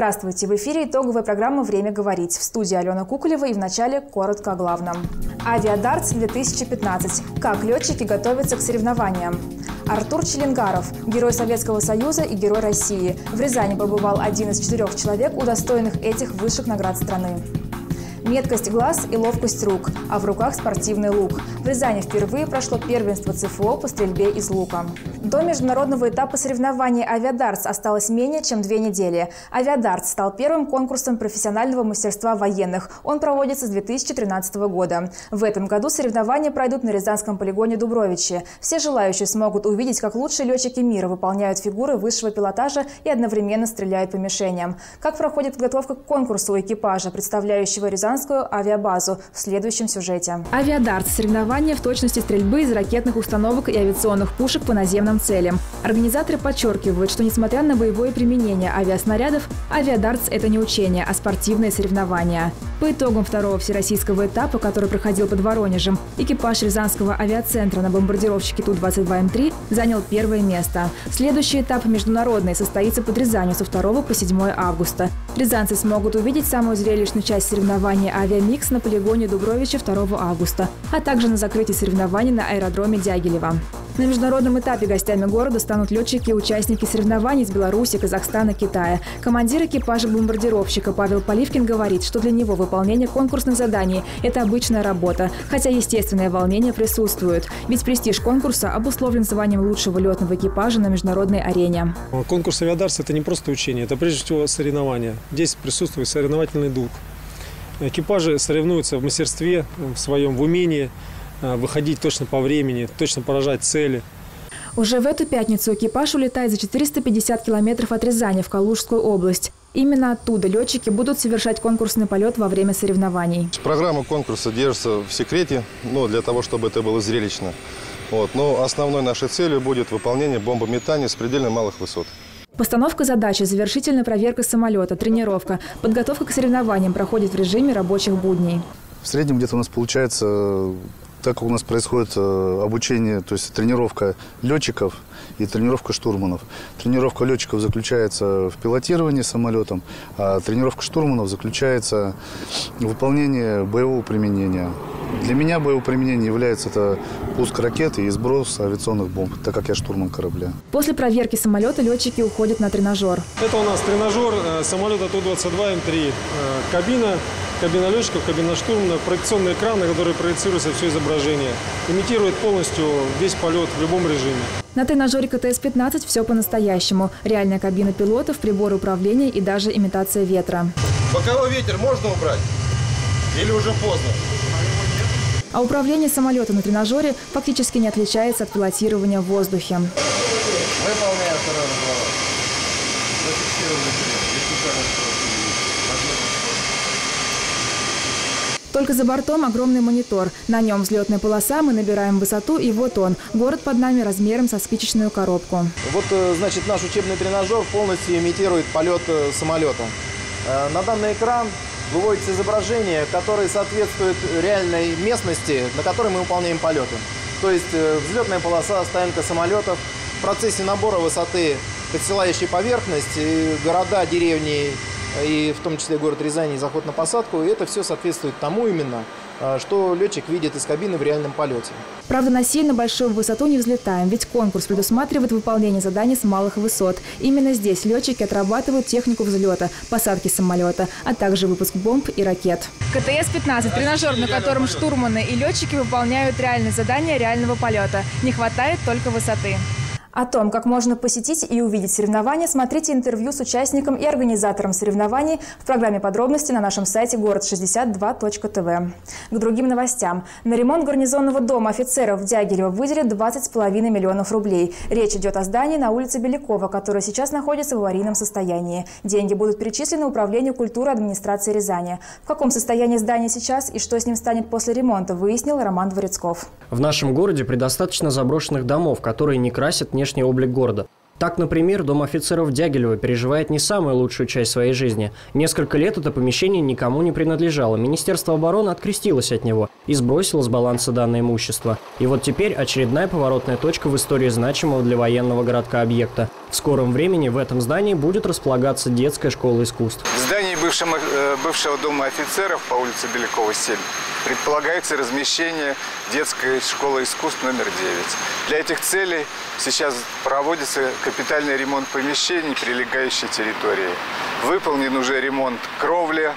Здравствуйте! В эфире итоговая программа «Время говорить». В студии Алена Куколева и в начале коротко о главном. Авиадартс 2015. Как летчики готовятся к соревнованиям. Артур Челенгаров, герой Советского Союза и герой России. В Рязани побывал один из четырех человек, удостоенных этих высших наград страны. Меткость глаз и ловкость рук, а в руках спортивный лук. В Рязани впервые прошло первенство ЦФО по стрельбе из лука. До международного этапа соревнований «Авиадартс» осталось менее чем две недели. «Авиадартс» стал первым конкурсом профессионального мастерства военных. Он проводится с 2013 года. В этом году соревнования пройдут на Рязанском полигоне Дубровичи. Все желающие смогут увидеть, как лучшие летчики мира выполняют фигуры высшего пилотажа и одновременно стреляют по мишеням. Как проходит подготовка к конкурсу экипажа, представляющего Рязань Казанскую авиабазу в следующем сюжете. Авиадарт – соревнования в точности стрельбы из ракетных установок и авиационных пушек по наземным целям. Организаторы подчеркивают, что несмотря на боевое применение авиаснарядов, авиадартс – это не учение, а спортивные соревнования. По итогам второго всероссийского этапа, который проходил под Воронежем, экипаж Рязанского авиацентра на бомбардировщике Ту-22М3 занял первое место. Следующий этап международный состоится под Рязанью со 2 по 7 августа. Рязанцы смогут увидеть самую зрелищную часть соревнований соревнования «Авиамикс» на полигоне Дубровича 2 августа, а также на закрытии соревнований на аэродроме Дягилева. На международном этапе гостями города станут летчики и участники соревнований из Беларуси, Казахстана, Китая. Командир экипажа бомбардировщика Павел Поливкин говорит, что для него выполнение конкурсных заданий – это обычная работа, хотя естественное волнение присутствует. Ведь престиж конкурса обусловлен званием лучшего летного экипажа на международной арене. Конкурс «Авиадарс» – это не просто учение, это прежде всего соревнование. Здесь присутствует соревновательный дух. Экипажи соревнуются в мастерстве, в своем, в умении э, выходить точно по времени, точно поражать цели. Уже в эту пятницу экипаж улетает за 450 километров от Рязани в Калужскую область. Именно оттуда летчики будут совершать конкурсный полет во время соревнований. Программа конкурса держится в секрете, но для того, чтобы это было зрелищно. Вот. Но основной нашей целью будет выполнение бомбометания с предельно малых высот. Постановка задачи, завершительная проверка самолета, тренировка, подготовка к соревнованиям проходит в режиме рабочих будней. В среднем где-то у нас получается так как у нас происходит э, обучение, то есть тренировка летчиков и тренировка штурманов. Тренировка летчиков заключается в пилотировании самолетом, а тренировка штурманов заключается в выполнении боевого применения. Для меня боевое применение является это пуск ракеты и сброс авиационных бомб, так как я штурман корабля. После проверки самолета летчики уходят на тренажер. Это у нас тренажер э, самолета Ту-22М3. Э, кабина кабина летчиков, кабина штурмана, проекционный экран, на который проецируется все изображение. Имитирует полностью весь полет в любом режиме. На тренажере КТС-15 все по-настоящему. Реальная кабина пилотов, приборы управления и даже имитация ветра. Боковой ветер можно убрать? Или уже поздно? А управление самолета на тренажере фактически не отличается от пилотирования в воздухе. Выполняем второй разворот. Только за бортом огромный монитор. На нем взлетная полоса, мы набираем высоту, и вот он. Город под нами размером со спичечную коробку. Вот, э, значит, наш учебный тренажер полностью имитирует полет э, самолета. Э, на данный экран выводится изображение, которое соответствует реальной местности, на которой мы выполняем полеты. То есть взлетная полоса, стоянка самолетов. В процессе набора высоты подсылающей поверхность, города, деревни и в том числе город Рязани, заход на посадку. И это все соответствует тому именно, а, что летчик видит из кабины в реальном полете. Правда, на сильно большую высоту не взлетаем, ведь конкурс предусматривает выполнение заданий с малых высот. Именно здесь летчики отрабатывают технику взлета, посадки самолета, а также выпуск бомб и ракет. КТС-15 – тренажер, на котором штурманы и летчики выполняют реальные задания реального полета. Не хватает только высоты. О том, как можно посетить и увидеть соревнования, смотрите интервью с участником и организатором соревнований в программе подробности на нашем сайте город62.тв. К другим новостям. На ремонт гарнизонного дома офицеров в Дягилево выделят 20,5 миллионов рублей. Речь идет о здании на улице Белякова, которое сейчас находится в аварийном состоянии. Деньги будут перечислены Управлению культуры администрации Рязани. В каком состоянии здание сейчас и что с ним станет после ремонта, выяснил Роман Дворецков. В нашем городе предостаточно заброшенных домов, которые не красят внешний облик города. Так, например, Дом офицеров Дягилева переживает не самую лучшую часть своей жизни. Несколько лет это помещение никому не принадлежало. Министерство обороны открестилось от него и сбросило с баланса данное имущество. И вот теперь очередная поворотная точка в истории значимого для военного городка объекта. В скором времени в этом здании будет располагаться детская школа искусств. В здании бывшего, э, бывшего дома офицеров по улице Белякова, 7 предполагается размещение детской школы искусств номер 9. Для этих целей сейчас проводится капитальный ремонт помещений, прилегающей территории. Выполнен уже ремонт кровли,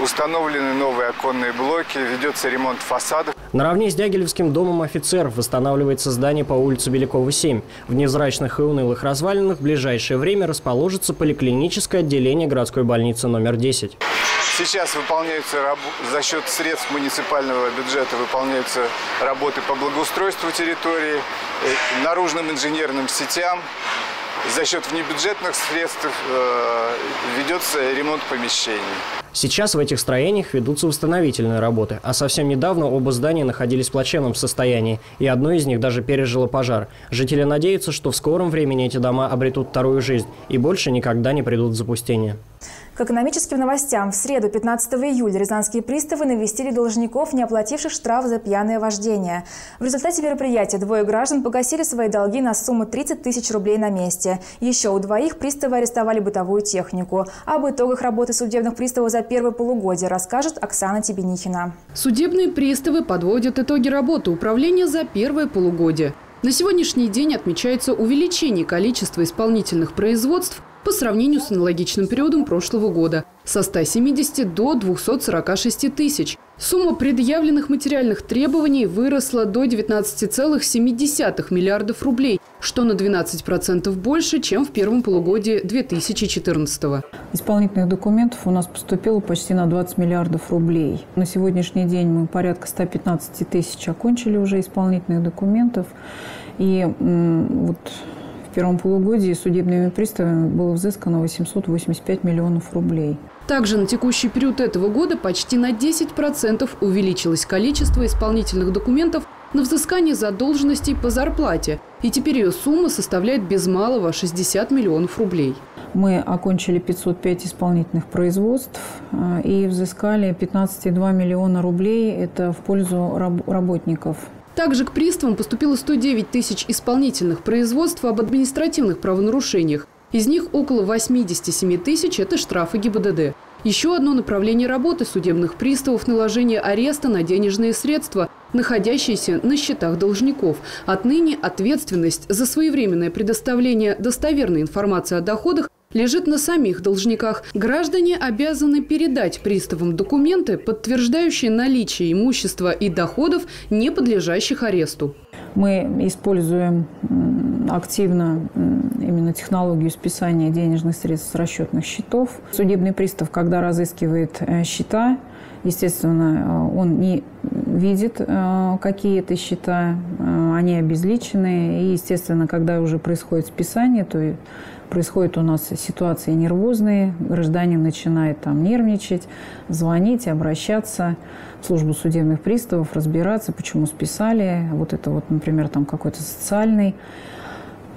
установлены новые оконные блоки, ведется ремонт фасадов. Наравне с Дягилевским домом офицеров восстанавливается здание по улице Белякова, 7. В невзрачных и унылых развалинах в ближайшее время расположится поликлиническое отделение городской больницы номер 10. Сейчас выполняются за счет средств муниципального бюджета выполняются работы по благоустройству территории, э, наружным инженерным сетям. За счет внебюджетных средств э, ведется ремонт помещений. Сейчас в этих строениях ведутся восстановительные работы, а совсем недавно оба здания находились в плачевном состоянии, и одно из них даже пережило пожар. Жители надеются, что в скором времени эти дома обретут вторую жизнь и больше никогда не придут в запустение. К экономическим новостям. В среду, 15 июля, рязанские приставы навестили должников, не оплативших штраф за пьяное вождение. В результате мероприятия двое граждан погасили свои долги на сумму 30 тысяч рублей на месте. Еще у двоих приставы арестовали бытовую технику. Об итогах работы судебных приставов за первое полугодие расскажет Оксана Тебенихина. Судебные приставы подводят итоги работы управления за первое полугодие. На сегодняшний день отмечается увеличение количества исполнительных производств по сравнению с аналогичным периодом прошлого года со 170 до 246 тысяч. Сумма предъявленных материальных требований выросла до 19,7 миллиардов рублей, что на 12% больше, чем в первом полугодии 2014 года. Исполнительных документов у нас поступило почти на 20 миллиардов рублей. На сегодняшний день мы порядка 115 тысяч окончили уже исполнительных документов. И вот в первом полугодии судебными приставами было взыскано 885 миллионов рублей. Также на текущий период этого года почти на 10% увеличилось количество исполнительных документов на взыскание задолженностей по зарплате. И теперь ее сумма составляет без малого 60 миллионов рублей. Мы окончили 505 исполнительных производств э, и взыскали 15,2 миллиона рублей. Это в пользу работников также к приставам поступило 109 тысяч исполнительных производств об административных правонарушениях. Из них около 87 тысяч – это штрафы ГИБДД. Еще одно направление работы судебных приставов – наложение ареста на денежные средства, находящиеся на счетах должников. Отныне ответственность за своевременное предоставление достоверной информации о доходах лежит на самих должниках. Граждане обязаны передать приставам документы, подтверждающие наличие имущества и доходов, не подлежащих аресту. Мы используем активно именно технологию списания денежных средств с расчетных счетов. Судебный пристав, когда разыскивает э, счета, естественно, э, он не видит, э, какие это счета, они обезличены. И, естественно, когда уже происходит списание, то происходят у нас ситуации нервозные, гражданин начинает там нервничать, звонить, обращаться в службу судебных приставов, разбираться, почему списали. Вот это вот, например, там какой-то социальный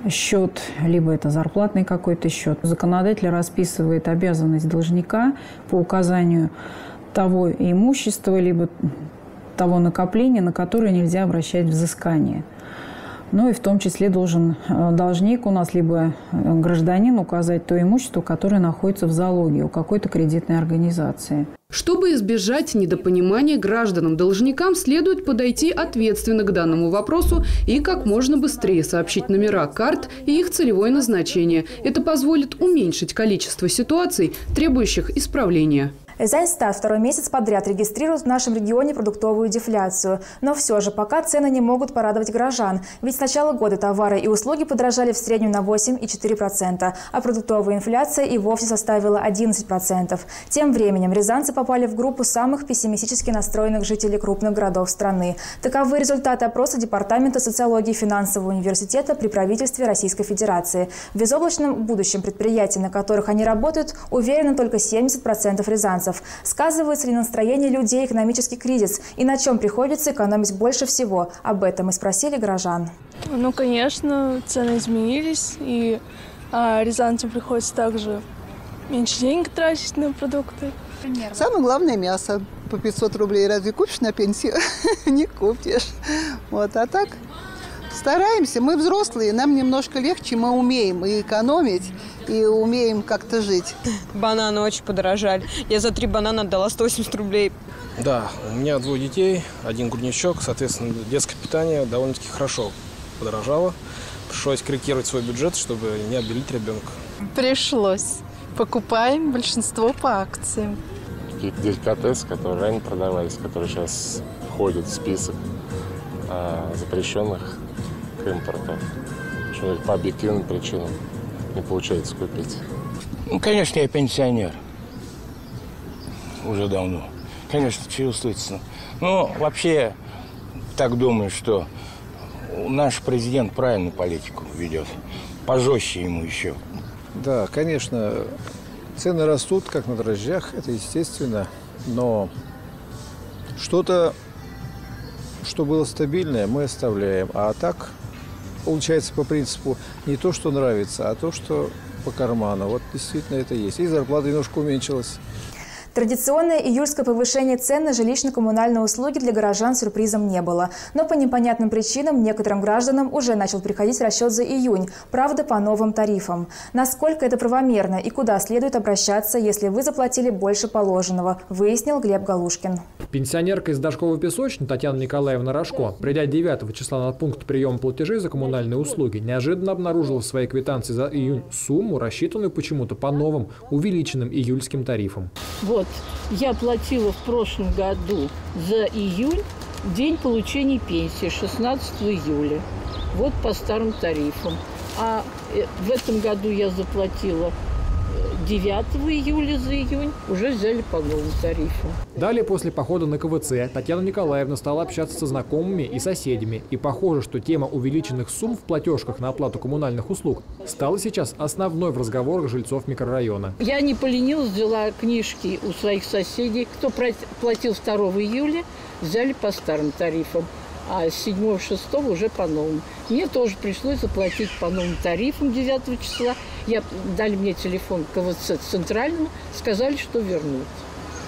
счет, либо это зарплатный какой-то счет. Законодатель расписывает обязанность должника по указанию того имущества, либо того накопления, на которое нельзя обращать взыскание – ну и в том числе должен э, должник у нас либо э, гражданин указать то имущество, которое находится в залоге у какой-то кредитной организации. Чтобы избежать недопонимания гражданам-должникам, следует подойти ответственно к данному вопросу и как можно быстрее сообщить номера карт и их целевое назначение. Это позволит уменьшить количество ситуаций, требующих исправления. Рязань-Стат второй месяц подряд регистрирует в нашем регионе продуктовую дефляцию. Но все же пока цены не могут порадовать горожан. Ведь с начала года товары и услуги подорожали в среднем на 8,4%, а продуктовая инфляция и вовсе составила 11%. Тем временем рязанцы попали в группу самых пессимистически настроенных жителей крупных городов страны. Таковы результаты опроса Департамента социологии финансового университета при правительстве Российской Федерации. В безоблачном будущем предприятий, на которых они работают, уверены только 70% рязанцев финансов. Сказывается ли настроение людей экономический кризис и на чем приходится экономить больше всего? Об этом мы спросили горожан. Ну, конечно, цены изменились, и А рязанцам приходится также меньше денег тратить на продукты. Самое главное – мясо. По 500 рублей разве купишь на пенсию? Не купишь. Вот, а так стараемся. Мы взрослые, нам немножко легче, мы умеем и экономить, и умеем как-то жить. Бананы очень подорожали. Я за три банана отдала 180 рублей. Да, у меня двое детей, один грудничок, соответственно, детское питание довольно-таки хорошо подорожало. Пришлось корректировать свой бюджет, чтобы не обелить ребенка. Пришлось. Покупаем большинство по акциям. Деликатесы, которые ранее продавались, которые сейчас входят в список а, запрещенных к импорту. Что по объективным причинам не получается купить. Ну, конечно, я пенсионер. Уже давно. Конечно, чувствуется. Но вообще, так думаю, что наш президент правильную политику ведет. Пожестче ему еще. Да, конечно, цены растут, как на дрожжах, это естественно. Но что-то, что было стабильное, мы оставляем. А так, получается по принципу не то, что нравится, а то, что по карману. Вот действительно это есть. И зарплата немножко уменьшилась. Традиционное июльское повышение цен на жилищно-коммунальные услуги для горожан сюрпризом не было. Но по непонятным причинам некоторым гражданам уже начал приходить расчет за июнь, правда по новым тарифам. Насколько это правомерно и куда следует обращаться, если вы заплатили больше положенного, выяснил Глеб Галушкин. Пенсионерка из Дашковой песочни Татьяна Николаевна Рожко, придя 9 числа на пункт приема платежей за коммунальные услуги, неожиданно обнаружила в своей квитанции за июнь сумму, рассчитанную почему-то по новым, увеличенным июльским тарифам. Вот, я платила в прошлом году за июль день получения пенсии 16 июля. Вот по старым тарифам. А э, в этом году я заплатила 9 июля за июнь уже взяли по новым тарифам. Далее, после похода на КВЦ, Татьяна Николаевна стала общаться со знакомыми и соседями. И похоже, что тема увеличенных сумм в платежках на оплату коммунальных услуг стала сейчас основной в разговорах жильцов микрорайона. Я не поленилась, взяла книжки у своих соседей. Кто платил 2 июля, взяли по старым тарифам а с 7-6 уже по новым. Мне тоже пришлось заплатить по новым тарифам 9 числа. Я, дали мне телефон КВЦ центральному, сказали, что вернут.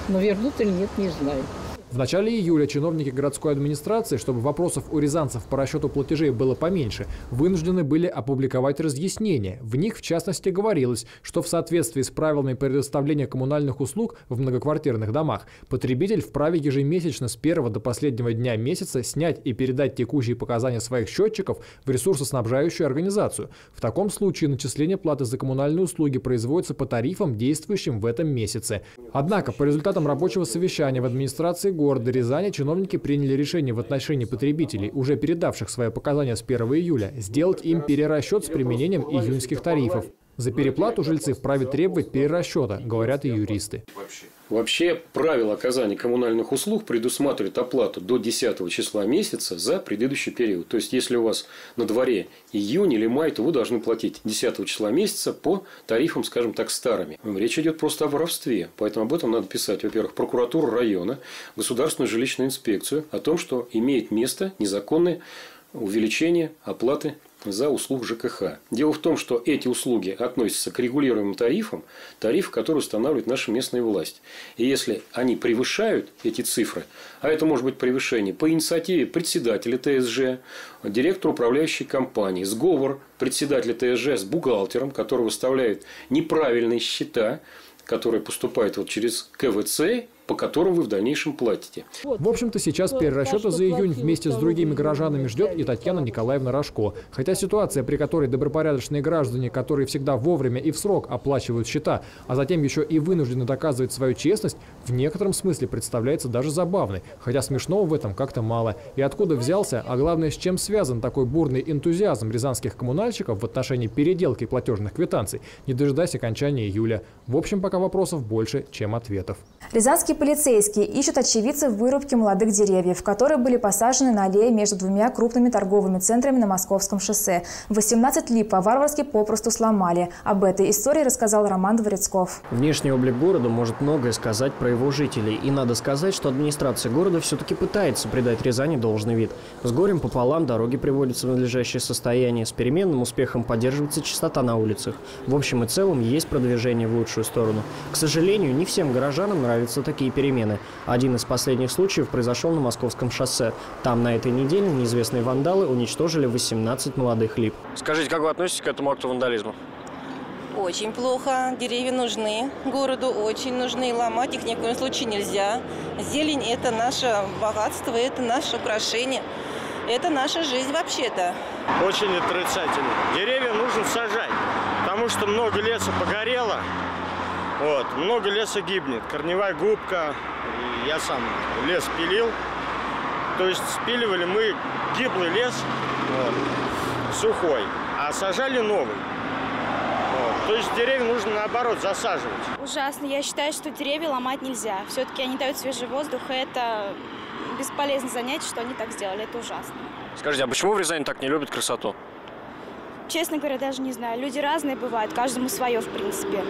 Но вернут или нет, не знаю. В начале июля чиновники городской администрации, чтобы вопросов у рязанцев по расчету платежей было поменьше, вынуждены были опубликовать разъяснения. В них, в частности, говорилось, что в соответствии с правилами предоставления коммунальных услуг в многоквартирных домах, потребитель вправе ежемесячно с первого до последнего дня месяца снять и передать текущие показания своих счетчиков в ресурсоснабжающую организацию. В таком случае начисление платы за коммунальные услуги производится по тарифам, действующим в этом месяце. Однако, по результатам рабочего совещания в администрации города Рязани чиновники приняли решение в отношении потребителей, уже передавших свои показания с 1 июля, сделать им перерасчет с применением июньских тарифов. За переплату жильцы вправе требовать перерасчета, говорят и юристы. Вообще, правила оказания коммунальных услуг предусматривают оплату до 10 числа месяца за предыдущий период. То есть, если у вас на дворе июнь или май, то вы должны платить 10 числа месяца по тарифам, скажем так, старыми. Речь идет просто о воровстве. Поэтому об этом надо писать, во-первых, прокуратуру района, государственную жилищную инспекцию о том, что имеет место незаконное увеличение оплаты за услуг ЖКХ. Дело в том, что эти услуги относятся к регулируемым тарифам, тариф, который устанавливает наша местная власть. И если они превышают эти цифры, а это может быть превышение по инициативе председателя ТСЖ, директора управляющей компании, сговор председателя ТСЖ с бухгалтером, который выставляет неправильные счета, которые поступают вот через КВЦ по которым вы в дальнейшем платите. В общем-то, сейчас перерасчета за июнь вместе с другими гражданами ждет и Татьяна Николаевна Рожко. Хотя ситуация, при которой добропорядочные граждане, которые всегда вовремя и в срок оплачивают счета, а затем еще и вынуждены доказывать свою честность, в некотором смысле представляется даже забавной. Хотя смешного в этом как-то мало. И откуда взялся, а главное, с чем связан такой бурный энтузиазм рязанских коммунальщиков в отношении переделки платежных квитанций, не дожидаясь окончания июля. В общем, пока вопросов больше, чем ответов. Рязанский полицейские ищут очевидцев вырубки молодых деревьев, которые были посажены на аллее между двумя крупными торговыми центрами на Московском шоссе. 18 лип по-варварски попросту сломали. Об этой истории рассказал Роман Дворецков. Внешний облик города может многое сказать про его жителей. И надо сказать, что администрация города все-таки пытается придать Рязани должный вид. С горем пополам дороги приводятся в надлежащее состояние. С переменным успехом поддерживается чистота на улицах. В общем и целом есть продвижение в лучшую сторону. К сожалению, не всем горожанам нравятся такие перемены. Один из последних случаев произошел на Московском шоссе. Там на этой неделе неизвестные вандалы уничтожили 18 молодых лип. Скажите, как вы относитесь к этому акту вандализма? Очень плохо. Деревья нужны. Городу очень нужны. Ломать их ни в коем случае нельзя. Зелень – это наше богатство, это наше украшение. Это наша жизнь вообще-то. Очень отрицательно. Деревья нужно сажать, потому что много леса погорело. Вот, много леса гибнет. Корневая губка. Я сам лес пилил. То есть спиливали мы гиблый лес, вот, сухой, а сажали новый. Вот. То есть деревья нужно наоборот засаживать. Ужасно. Я считаю, что деревья ломать нельзя. Все-таки они дают свежий воздух, и это бесполезное занятие, что они так сделали. Это ужасно. Скажите, а почему в Рязани так не любят красоту? Честно говоря, даже не знаю. Люди разные бывают, каждому свое, в принципе.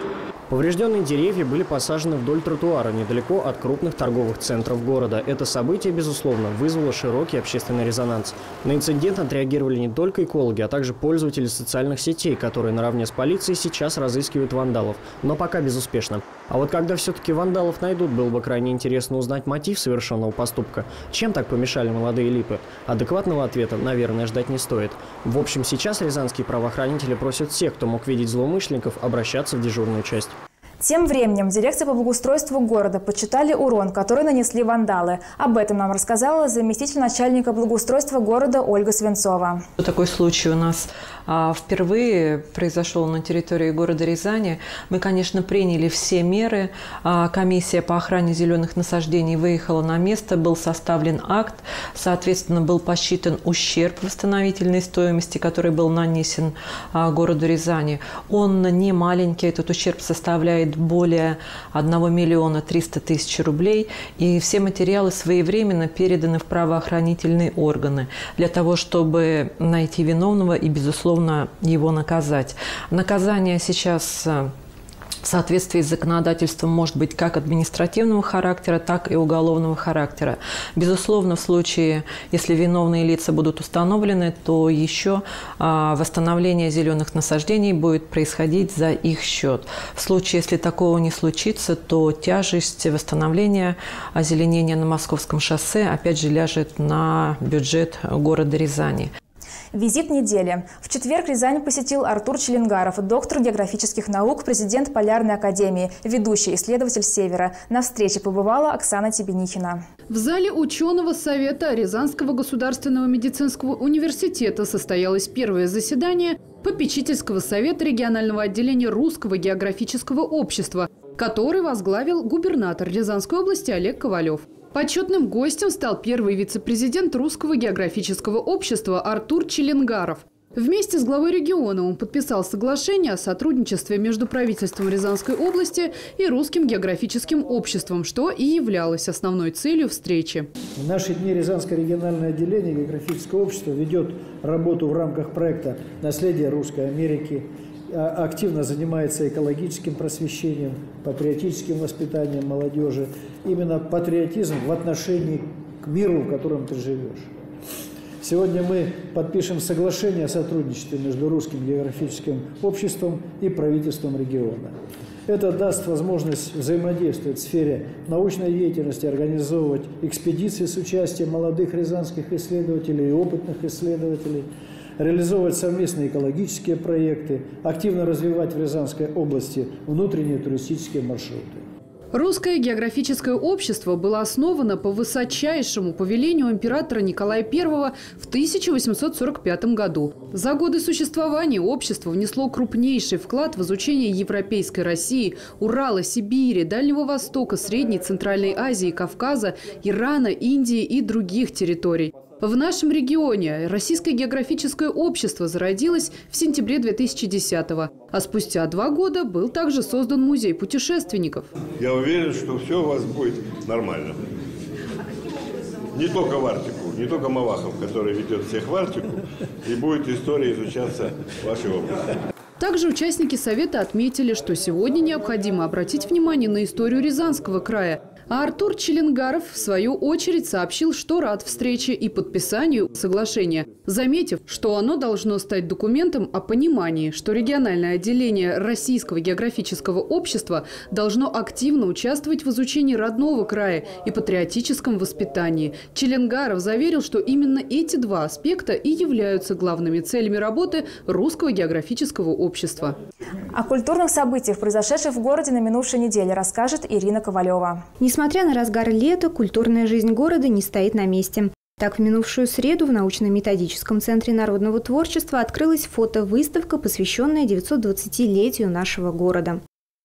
Поврежденные деревья были посажены вдоль тротуара, недалеко от крупных торговых центров города. Это событие, безусловно, вызвало широкий общественный резонанс. На инцидент отреагировали не только экологи, а также пользователи социальных сетей, которые наравне с полицией сейчас разыскивают вандалов, но пока безуспешно. А вот когда все-таки вандалов найдут, было бы крайне интересно узнать мотив совершенного поступка. Чем так помешали молодые липы? Адекватного ответа, наверное, ждать не стоит. В общем, сейчас рязанские правоохранители просят всех, кто мог видеть злоумышленников, обращаться в дежурную часть. Тем временем дирекция по благоустройству города почитали урон, который нанесли вандалы. Об этом нам рассказала заместитель начальника благоустройства города Ольга Свинцова. Такой случай у нас а, впервые произошел на территории города Рязани. Мы, конечно, приняли все меры. А, комиссия по охране зеленых насаждений выехала на место, был составлен акт, соответственно, был посчитан ущерб восстановительной стоимости, который был нанесен а, городу Рязани. Он не маленький, этот ущерб составляет более 1 миллиона 300 тысяч рублей, и все материалы своевременно переданы в правоохранительные органы для того, чтобы найти виновного и, безусловно, его наказать. Наказание сейчас э, в соответствии с законодательством может быть как административного характера, так и уголовного характера. Безусловно, в случае, если виновные лица будут установлены, то еще а, восстановление зеленых насаждений будет происходить за их счет. В случае, если такого не случится, то тяжесть восстановления озеленения на Московском шоссе опять же ляжет на бюджет города Рязани. Визит недели. В четверг Рязань посетил Артур Челенгаров, доктор географических наук, президент Полярной академии, ведущий исследователь Севера. На встрече побывала Оксана Тебенихина. В зале ученого совета Рязанского государственного медицинского университета состоялось первое заседание попечительского совета регионального отделения Русского географического общества, который возглавил губернатор Рязанской области Олег Ковалев. Почетным гостем стал первый вице-президент Русского географического общества Артур Челенгаров. Вместе с главой региона он подписал соглашение о сотрудничестве между правительством Рязанской области и Русским географическим обществом, что и являлось основной целью встречи. В наши дни Рязанское региональное отделение географического общества ведет работу в рамках проекта «Наследие Русской Америки», а, активно занимается экологическим просвещением, патриотическим воспитанием молодежи. Именно патриотизм в отношении к миру, в котором ты живешь. Сегодня мы подпишем соглашение о сотрудничестве между Русским географическим обществом и правительством региона. Это даст возможность взаимодействовать в сфере научной деятельности, организовывать экспедиции с участием молодых рязанских исследователей и опытных исследователей – реализовывать совместные экологические проекты, активно развивать в Рязанской области внутренние туристические маршруты. Русское географическое общество было основано по высочайшему повелению императора Николая I в 1845 году. За годы существования общество внесло крупнейший вклад в изучение европейской России, Урала, Сибири, Дальнего Востока, Средней, Центральной Азии, Кавказа, Ирана, Индии и других территорий. В нашем регионе Российское географическое общество зародилось в сентябре 2010-го, а спустя два года был также создан музей путешественников. Я уверен, что все у вас будет нормально. Не только в Арктику, не только Мавахов, который ведет всех в Арктику, и будет история изучаться в вашей области. Также участники Совета отметили, что сегодня необходимо обратить внимание на историю Рязанского края, а Артур Челенгаров, в свою очередь, сообщил, что рад встрече и подписанию соглашения, заметив, что оно должно стать документом о понимании, что региональное отделение Российского географического общества должно активно участвовать в изучении родного края и патриотическом воспитании. Челенгаров заверил, что именно эти два аспекта и являются главными целями работы Русского географического общества. О культурных событиях, произошедших в городе на минувшей неделе, расскажет Ирина Ковалева. Несмотря на разгар лета, культурная жизнь города не стоит на месте. Так, в минувшую среду в научно-методическом центре народного творчества открылась фотовыставка, посвященная 920-летию нашего города.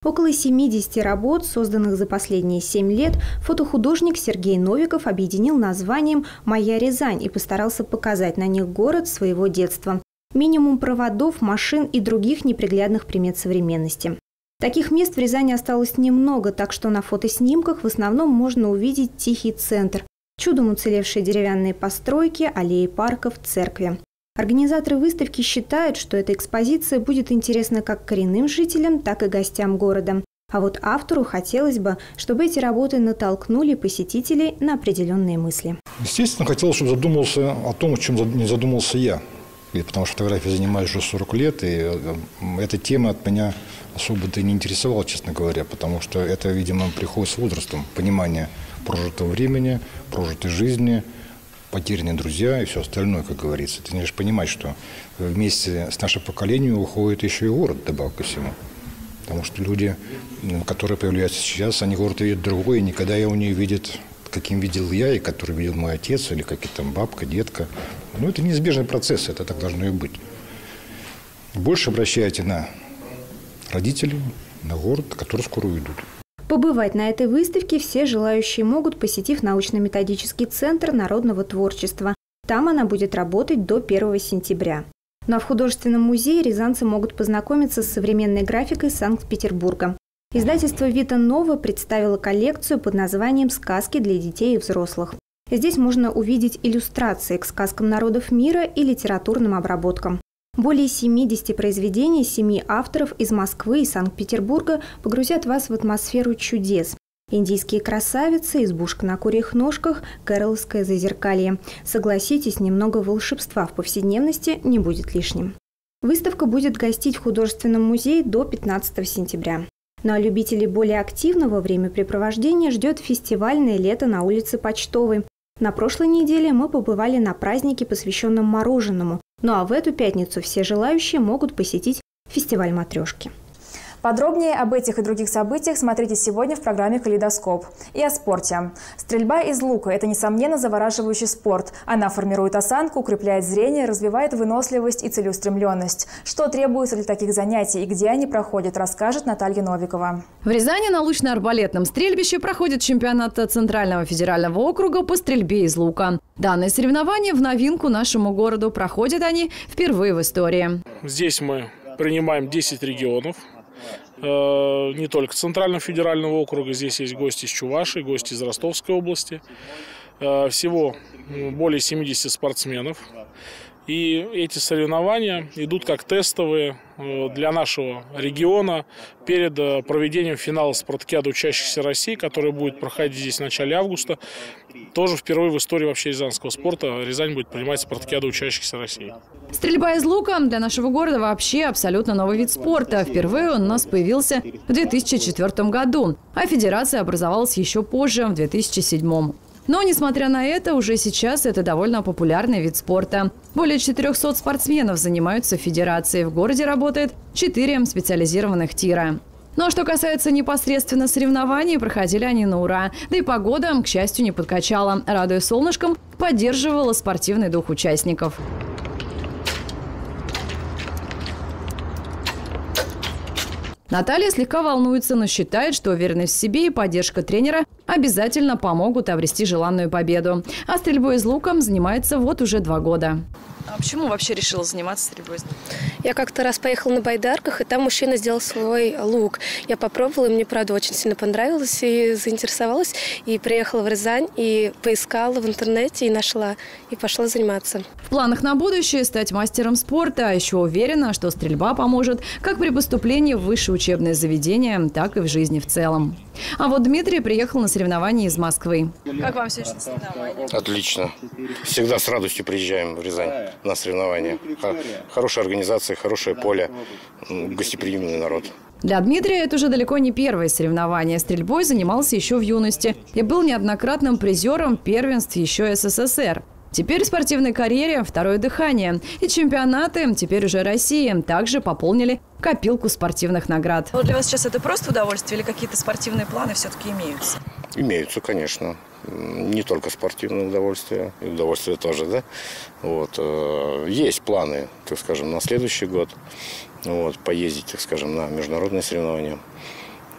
Около 70 работ, созданных за последние 7 лет, фотохудожник Сергей Новиков объединил названием «Моя Рязань» и постарался показать на них город своего детства. Минимум проводов, машин и других неприглядных примет современности. Таких мест в Рязани осталось немного, так что на фотоснимках в основном можно увидеть тихий центр, чудом уцелевшие деревянные постройки, аллеи парков, церкви. Организаторы выставки считают, что эта экспозиция будет интересна как коренным жителям, так и гостям города. А вот автору хотелось бы, чтобы эти работы натолкнули посетителей на определенные мысли. Естественно, хотелось, чтобы задумался о том, о чем не задумался я. Потому что фотографией занимаюсь уже 40 лет, и э, эта тема от меня особо-то не интересовал, честно говоря, потому что это, видимо, приходит с возрастом, понимание прожитого времени, прожитой жизни, потерянные друзья и все остальное, как говорится. Ты начинаешь понимать, что вместе с нашим поколением уходит еще и город, добавка ко всему. Потому что люди, которые появляются сейчас, они город видят другой, и никогда его не видят, каким видел я, и который видел мой отец, или какие там бабка, детка. Ну, это неизбежный процесс, это так должно и быть. Больше обращайте на родителей на город, которые скоро уйдут. Побывать на этой выставке все желающие могут, посетив научно-методический центр народного творчества. Там она будет работать до 1 сентября. Ну а в художественном музее рязанцы могут познакомиться с современной графикой Санкт-Петербурга. Издательство «Вита Нова» представило коллекцию под названием «Сказки для детей и взрослых». Здесь можно увидеть иллюстрации к сказкам народов мира и литературным обработкам. Более 70 произведений семи авторов из Москвы и Санкт-Петербурга погрузят вас в атмосферу чудес. Индийские красавицы, избушка на курьих ножках, кэролское зазеркалье. Согласитесь, немного волшебства в повседневности не будет лишним. Выставка будет гостить в художественном музее до 15 сентября. Ну а любителей более активного времяпрепровождения ждет фестивальное лето на улице Почтовой. На прошлой неделе мы побывали на празднике, посвященном мороженому. Ну а в эту пятницу все желающие могут посетить фестиваль матрешки. Подробнее об этих и других событиях смотрите сегодня в программе «Калейдоскоп». И о спорте. Стрельба из лука – это, несомненно, завораживающий спорт. Она формирует осанку, укрепляет зрение, развивает выносливость и целеустремленность. Что требуется для таких занятий и где они проходят, расскажет Наталья Новикова. В Рязани на лучно-арбалетном стрельбище проходит чемпионат Центрального федерального округа по стрельбе из лука. Данные соревнования в новинку нашему городу. Проходят они впервые в истории. Здесь мы принимаем 10 регионов. Э, не только Центрального федерального округа, здесь есть гости из Чуваши, гости из Ростовской области. Э, всего более 70 спортсменов. И эти соревнования идут как тестовые э, для нашего региона перед проведением финала спартакиады учащихся России, который будет проходить здесь в начале августа. Тоже впервые в истории вообще рязанского спорта Рязань будет принимать спартакиаду учащихся России. Стрельба из лука для нашего города вообще абсолютно новый вид спорта. Впервые он у нас появился в 2004 году, а федерация образовалась еще позже, в 2007. Но, несмотря на это, уже сейчас это довольно популярный вид спорта. Более 400 спортсменов занимаются в федерации. В городе работает 4 специализированных тира. Ну а что касается непосредственно соревнований, проходили они на ура. Да и погода, к счастью, не подкачала. Радуя солнышком, поддерживала спортивный дух участников. Наталья слегка волнуется, но считает, что уверенность в себе и поддержка тренера обязательно помогут обрести желанную победу. А стрельбой из лука занимается вот уже два года. А почему вообще решила заниматься стрельбой? Я как-то раз поехала на байдарках, и там мужчина сделал свой лук. Я попробовала, и мне, правда, очень сильно понравилось, и заинтересовалась. И приехала в Рязань, и поискала в интернете, и нашла, и пошла заниматься. В планах на будущее стать мастером спорта. А еще уверена, что стрельба поможет как при поступлении в высшее учебное заведение, так и в жизни в целом. А вот Дмитрий приехал на соревнования из Москвы. Как вам сегодня соревнования? Отлично. Всегда с радостью приезжаем в Рязань на соревнования. Хорошая организация, хорошее поле, гостеприимный народ. Для Дмитрия это уже далеко не первое соревнование. Стрельбой занимался еще в юности и был неоднократным призером первенств еще СССР. Теперь в спортивной карьере второе дыхание. И чемпионаты, теперь уже России, также пополнили копилку спортивных наград. Но для вас сейчас это просто удовольствие или какие-то спортивные планы все-таки имеются? Имеются, конечно. Не только спортивное удовольствие, удовольствие тоже, да. Вот. Э, есть планы, так скажем, на следующий год. Вот, поездить, так скажем, на международные соревнования.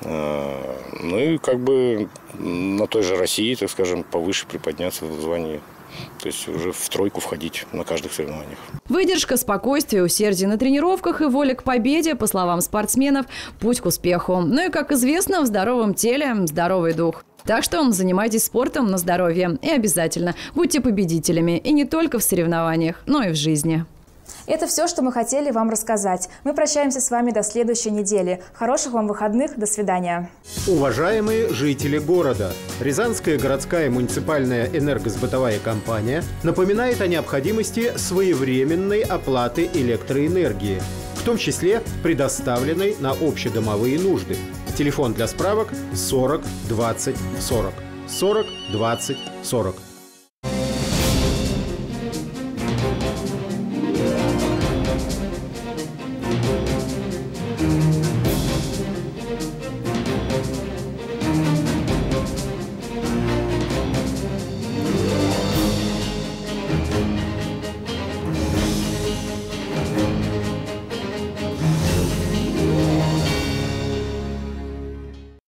Э, ну и как бы на той же России, так скажем, повыше приподняться в звании то есть уже в тройку входить на каждых соревнованиях. Выдержка, спокойствие, усердие на тренировках и воля к победе, по словам спортсменов, путь к успеху. Ну и, как известно, в здоровом теле здоровый дух. Так что занимайтесь спортом на здоровье и обязательно будьте победителями и не только в соревнованиях, но и в жизни. Это все, что мы хотели вам рассказать. Мы прощаемся с вами до следующей недели. Хороших вам выходных. До свидания. Уважаемые жители города, Рязанская городская муниципальная энергосбытовая компания напоминает о необходимости своевременной оплаты электроэнергии, в том числе предоставленной на общедомовые нужды. Телефон для справок 40 20 40. 40 20 40.